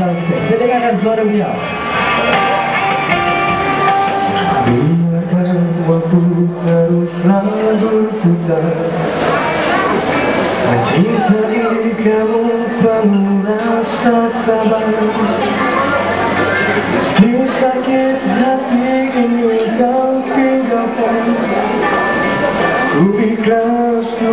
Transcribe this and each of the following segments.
hal itu Kita dengarkan Biarkan waktu harus kamu penuh rasa sabar Meski sakit hati Ku ikhlas ku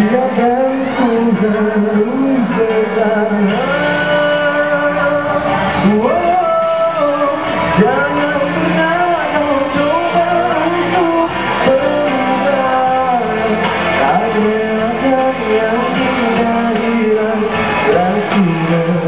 Biarkan ku berubah you